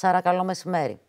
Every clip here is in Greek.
Σάρα, καλό μεσημέρι.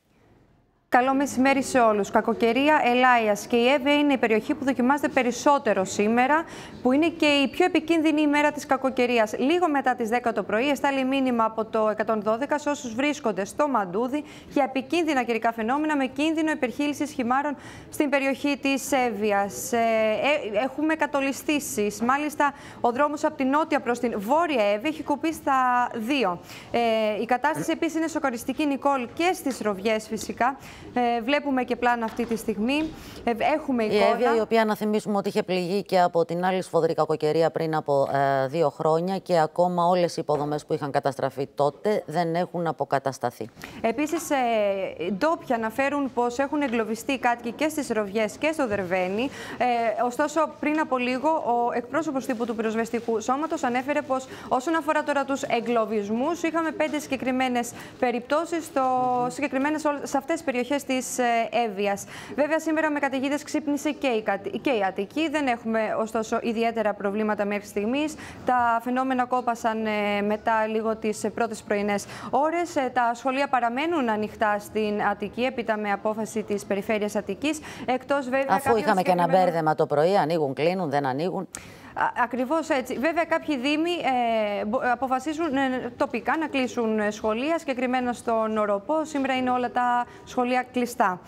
Καλό μεσημέρι σε όλους. Κακοκαιρία Ελάιας και η Εύβοια είναι η περιοχή που δοκιμάζεται περισσότερο σήμερα, που είναι και η πιο επικίνδυνη ημέρα της κακοκαιρίας. Λίγο μετά τις 10 το πρωί, εστάλει μήνυμα από το 112 σε όσους βρίσκονται στο Μαντούδι για επικίνδυνα καιρικά φαινόμενα με κίνδυνο υπερχείλησης χυμάρων στην περιοχή της Εύβοιας. Ε, ε, έχουμε κατολιστήσεις. Μάλιστα, ο δρόμος από την νότια προς την βόρεια Εύβοια έχει κοπεί στα δύο. Ε, η κατάσταση επίσης είναι σοκαριστική, Νικόλ, και στις ροβιές φυσικά. Ε, βλέπουμε και πλάνα αυτή τη στιγμή. Ε, έχουμε εικόνα. Η Εύβοια, η οποία να θυμίσουμε ότι είχε πληγεί και από την άλλη σφοδρή κακοκαιρία πριν από ε, δύο χρόνια και ακόμα όλες οι υποδομές που είχαν καταστραφεί τότε δεν έχουν αποκατασταθεί. Επίσης, ε, ντόπια αναφέρουν πως έχουν εγκλωβιστεί κάτοικοι και στις Ροβιές και στο Δερβένι. Ε, ωστόσο, πριν από λίγο, ο εκπρόσωπος τύπου του πυροσβεστικού σώματος ανέφερε πως όσον αφορά τώρα τους εγκλωβισμούς, είχαμε πέντε συγκεκριμένες περιπτώσεις σε αυτές τις περιοχές της ε, Εύβοιας. Βέβαια, σήμερα με καταιγίδες ξύπνησε και η, και η Αττική. Δεν έχουμε ωστόσο ιδιαίτερα προβλήματα μέχρι στιγμής. Τα φαινόμενα κόπασαν ε, μετά λίγο τις πρώτες πρωινές ώρες. Ε, τα σχολεία παραμένουν ανοιχτά στην Αττική, έπειτα με απόφαση της περιφέρειας Αττικής. Εκτός βέβαια. Αφού είχαμε και ένα μπέρδεμα το πρωί, ανοίγουν, κλείνουν, δεν ανοίγουν. Ακριβώς έτσι. Βέβαια, κάποιοι δήμοι ε, αποφασίζουν ε, τοπικά να κλείσουν ε, σχολεία, συγκεκριμένα στον Οροπό. Σήμερα είναι όλα τα σχολεία κλειστά.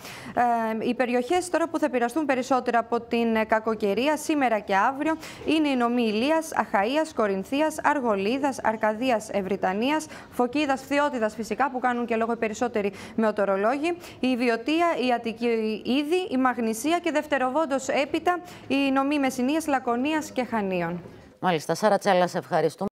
Ε, οι περιοχές τώρα που θα πειραστούν περισσότερα από την ε, κακοκαιρία σήμερα και αύριο είναι η νομή Ηλίας, Αχαία, Κορινθίας, Αργολίδας, Αρκαδίας Ευρυτανίας, Φωκίδας, Φθιώτιδας φυσικά που κάνουν και λόγο οι περισσότεροι ορολόγοι, η Βιωτία, η Αττική Ήδη, η Μαγνησία και δευτεροβόντω έπειτα η νομή Μεσηνία, Λακωνίας και Χανίων. Μάλιστα, Σάρα Τσέλα, σε ευχαριστούμε.